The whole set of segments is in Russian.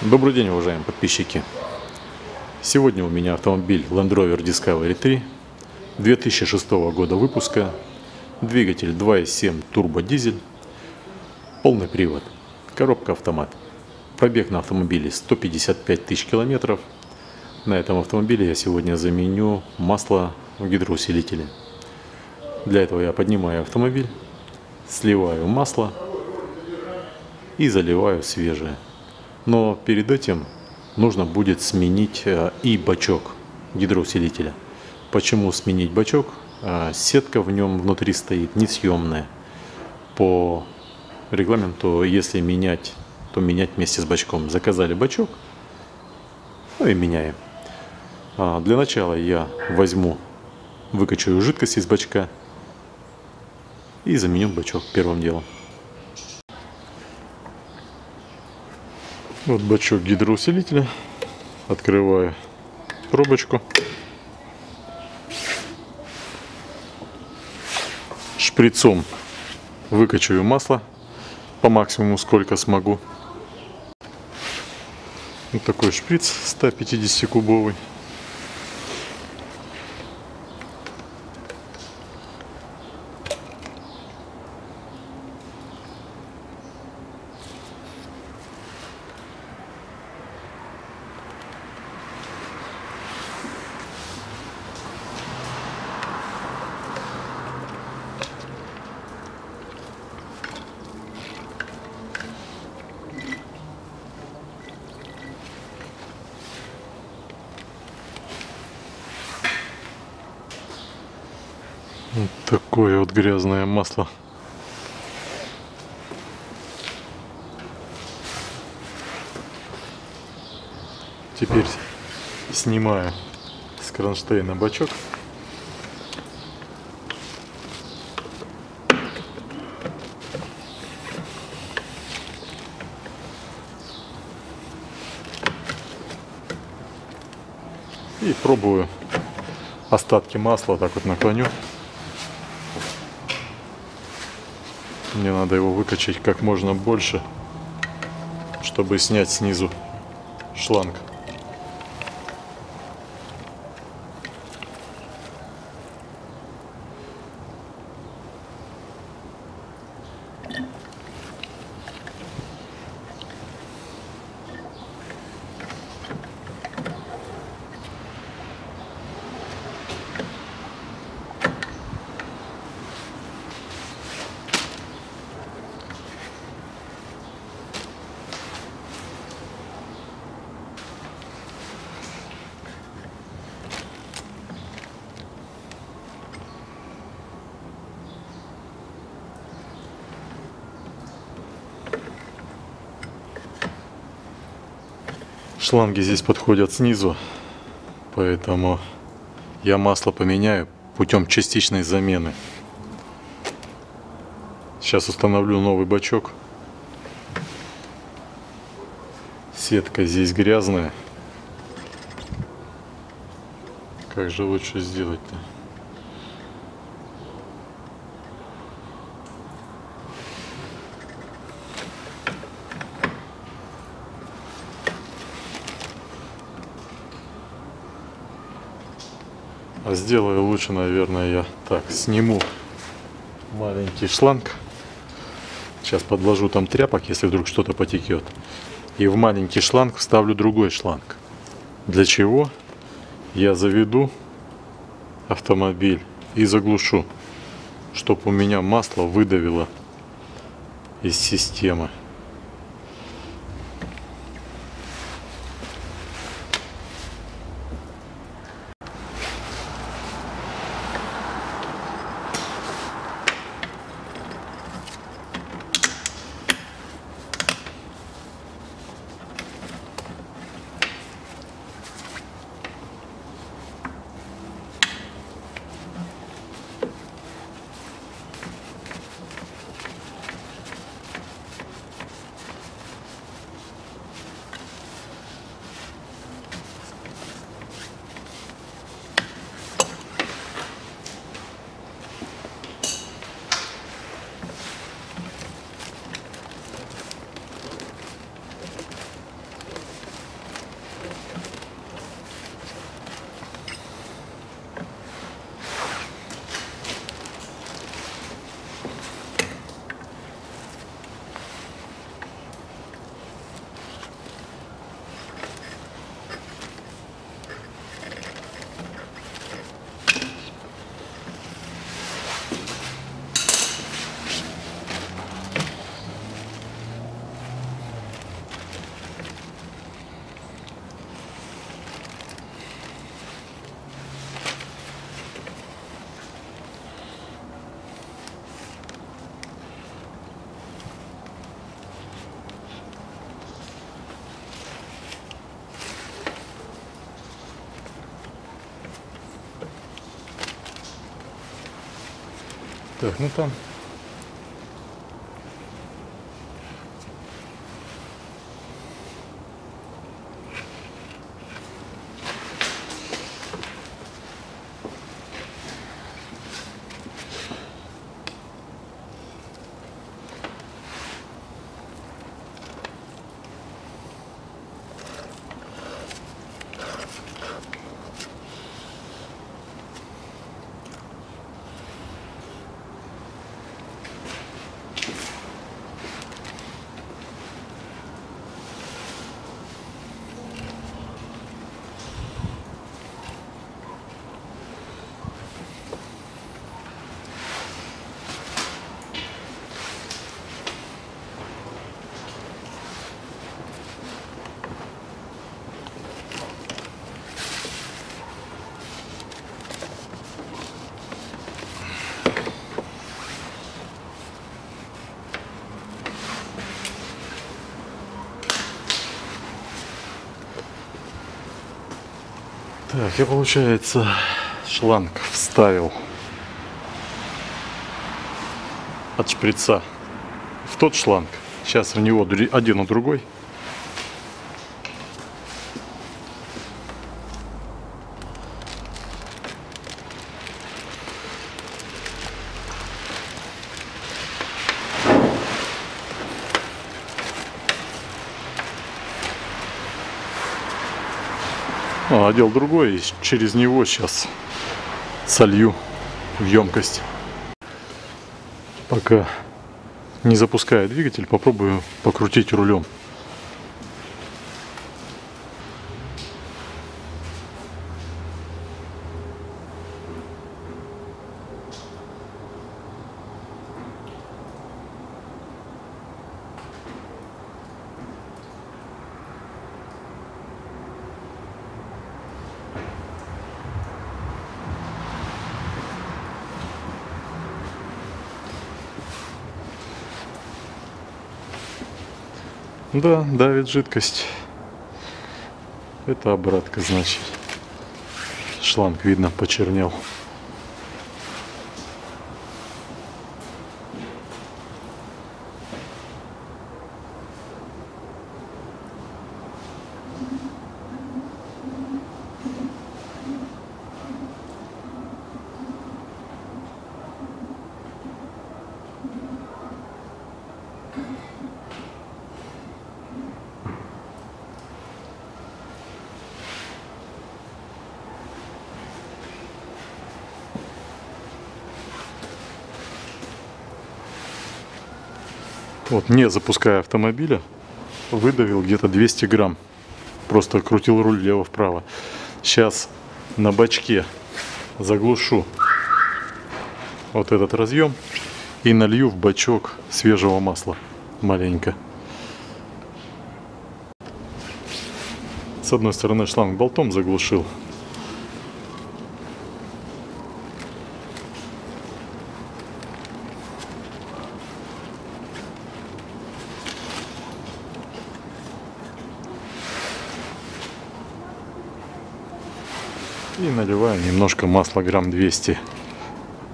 Добрый день, уважаемые подписчики! Сегодня у меня автомобиль Land Rover Discovery 3 2006 года выпуска, двигатель 2.7 турбодизель, полный привод, коробка автомат. Пробег на автомобиле 155 тысяч километров. На этом автомобиле я сегодня заменю масло в гидроусилителе. Для этого я поднимаю автомобиль, сливаю масло и заливаю свежее. Но перед этим нужно будет сменить э, и бачок гидроусилителя. Почему сменить бачок? Э, сетка в нем внутри стоит несъемная. По регламенту, если менять, то менять вместе с бачком. Заказали бачок, ну и меняем. А, для начала я возьму, выкачаю жидкость из бачка и заменю бачок первым делом. Вот бачок гидроусилителя. Открываю пробочку. Шприцом выкачиваю масло по максимуму, сколько смогу. Вот такой шприц 150 кубовый. Вот такое вот грязное масло. Теперь снимаю с кронштейна бачок. И пробую остатки масла так вот наклоню. Мне надо его выкачать как можно больше, чтобы снять снизу шланг. Шланги здесь подходят снизу, поэтому я масло поменяю путем частичной замены. Сейчас установлю новый бачок. Сетка здесь грязная. Как же лучше сделать-то? Сделаю лучше, наверное, я так сниму маленький шланг. Сейчас подложу там тряпок, если вдруг что-то потекет. И в маленький шланг вставлю другой шланг. Для чего? Я заведу автомобиль и заглушу, чтобы у меня масло выдавило из системы. Так, ну там Так, я, получается, шланг вставил от шприца в тот шланг. Сейчас в него один и другой. Одел другой, и через него сейчас солью в емкость. Пока не запуская двигатель, попробую покрутить рулем. Да, давит жидкость. Это обратка, значит. Шланг, видно, почернел. Вот, не запуская автомобиля, выдавил где-то 200 грамм. Просто крутил руль влево-вправо. Сейчас на бачке заглушу вот этот разъем и налью в бачок свежего масла маленько. С одной стороны шланг болтом заглушил, И наливаю немножко масла грамм 200.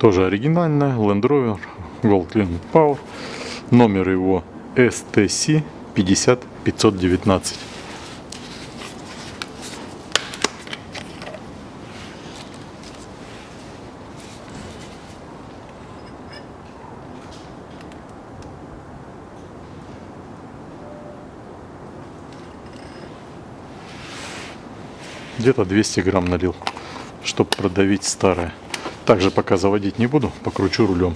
Тоже оригинальное. Land Rover Gold Clean Power. Номер его STC 50519. Где-то 200 грамм налил, чтобы продавить старое. Также пока заводить не буду, покручу рулем.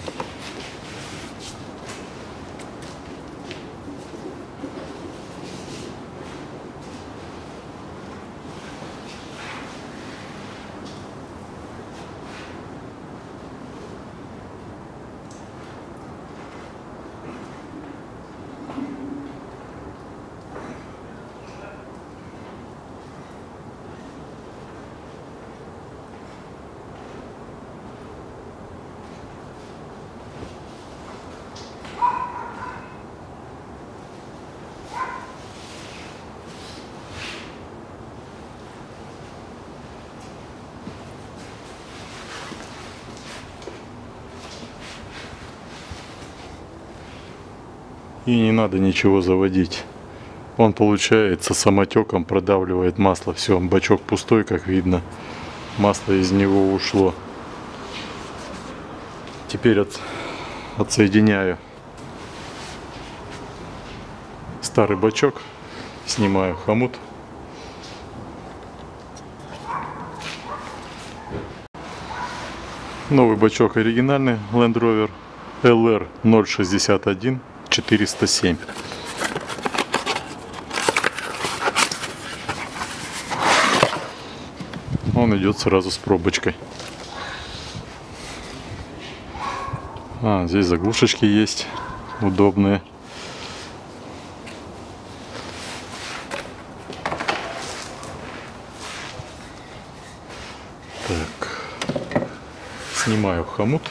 И не надо ничего заводить. Он получается самотеком продавливает масло. Все, бачок пустой, как видно. Масло из него ушло. Теперь от, отсоединяю старый бачок. Снимаю хомут. Новый бачок оригинальный Land Rover LR 061 407. Он идет сразу с пробочкой. А, здесь заглушечки есть удобные. Так, снимаю хомут.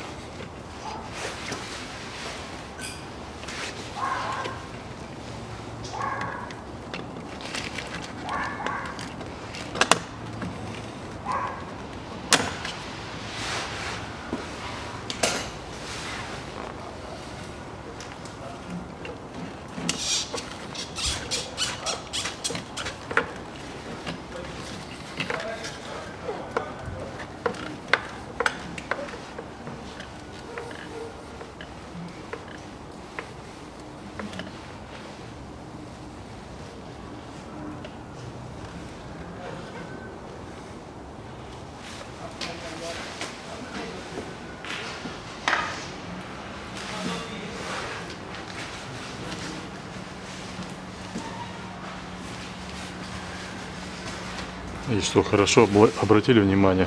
И что хорошо обратили внимание,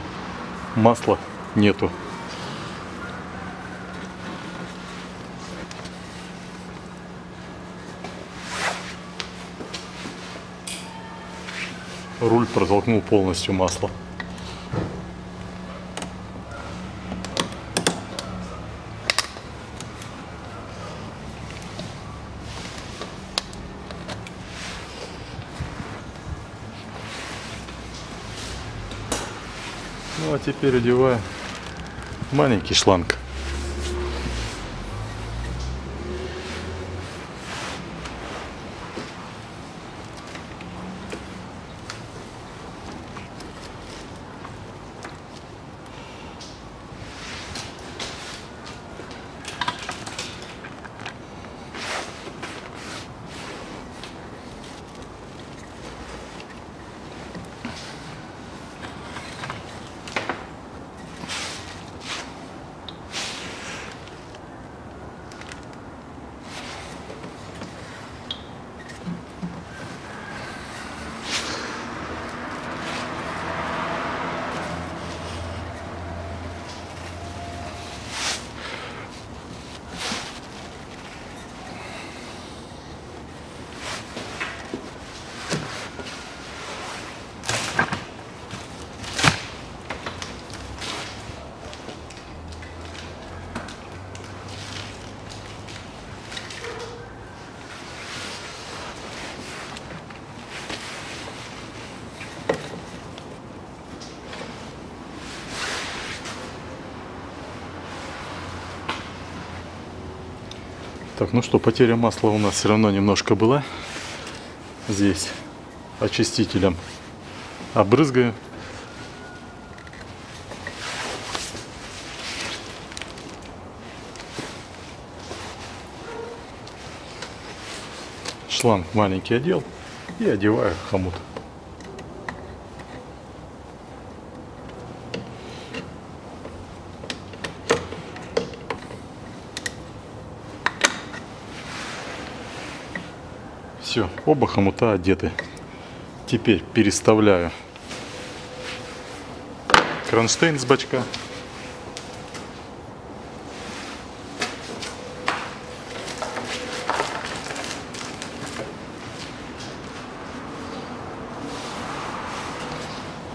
масла нету. Руль протолкнул полностью масло. Теперь одеваю маленький шланг. Так, ну что, потеря масла у нас все равно немножко была. Здесь очистителем обрызгаю. Шланг маленький одел и одеваю хомут. Все, оба хомута одеты. Теперь переставляю кронштейн с бачка.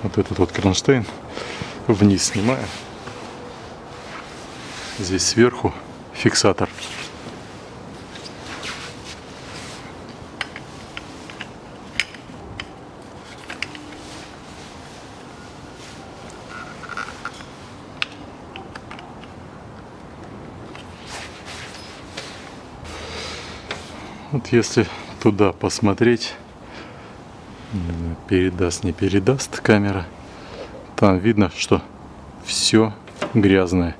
Вот этот вот кронштейн вниз снимаю. Здесь сверху фиксатор. Если туда посмотреть, передаст, не передаст камера, там видно, что все грязное.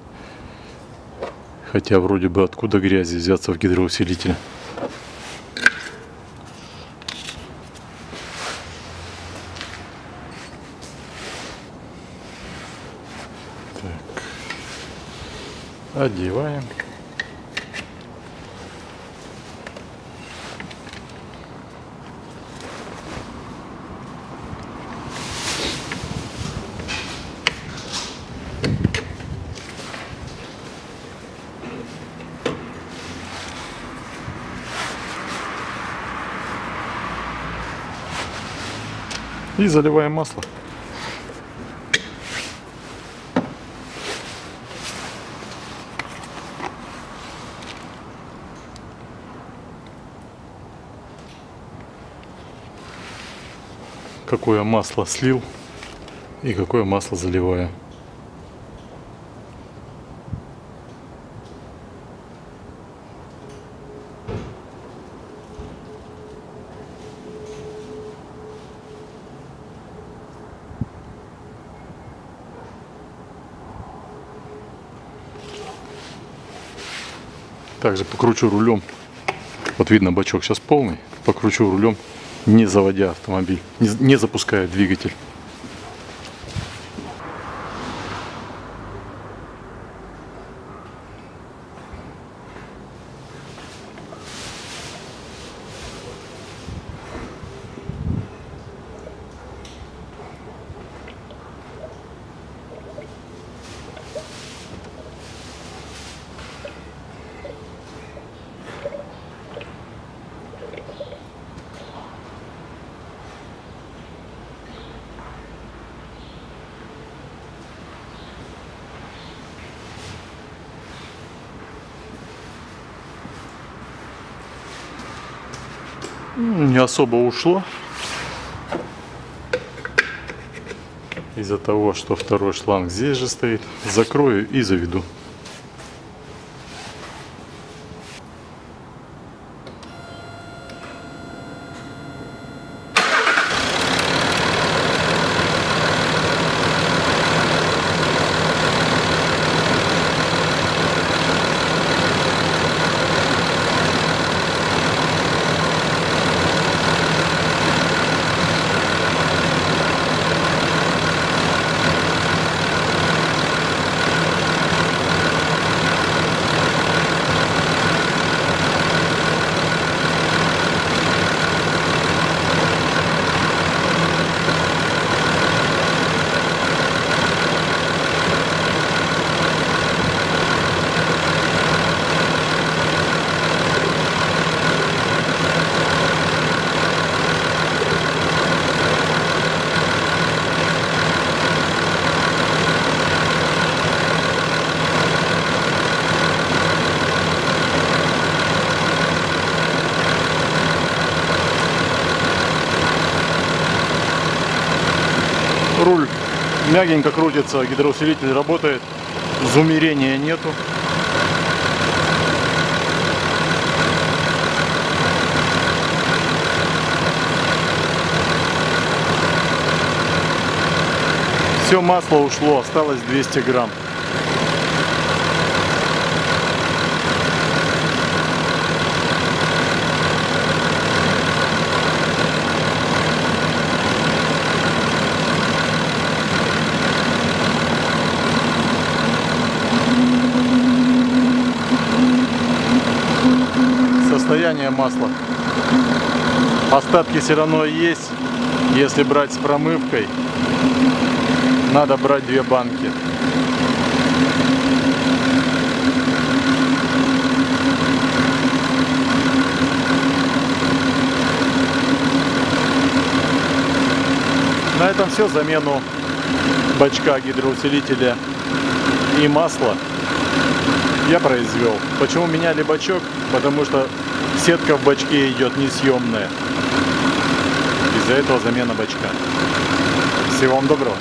Хотя вроде бы откуда грязи взяться в гидроусилителе. Одеваем. И заливаем масло. Какое масло слил и какое масло заливаю. Также покручу рулем. Вот видно, бачок сейчас полный. Покручу рулем, не заводя автомобиль, не, запуская двигатель. Не особо ушло. Из-за того, что второй шланг здесь же стоит. Закрою и заведу. Руль мягенько крутится, гидроусилитель работает, зумерения нету. Все масло ушло, осталось 200 грамм. Состояние масла. Остатки все равно есть. Если брать с промывкой, надо брать две банки. На этом все. Замену бачка гидроусилителя и масла я произвел. Почему меняли бачок? Потому что сетка в бачке идет несъемная. Из-за этого замена бачка. Всего вам доброго.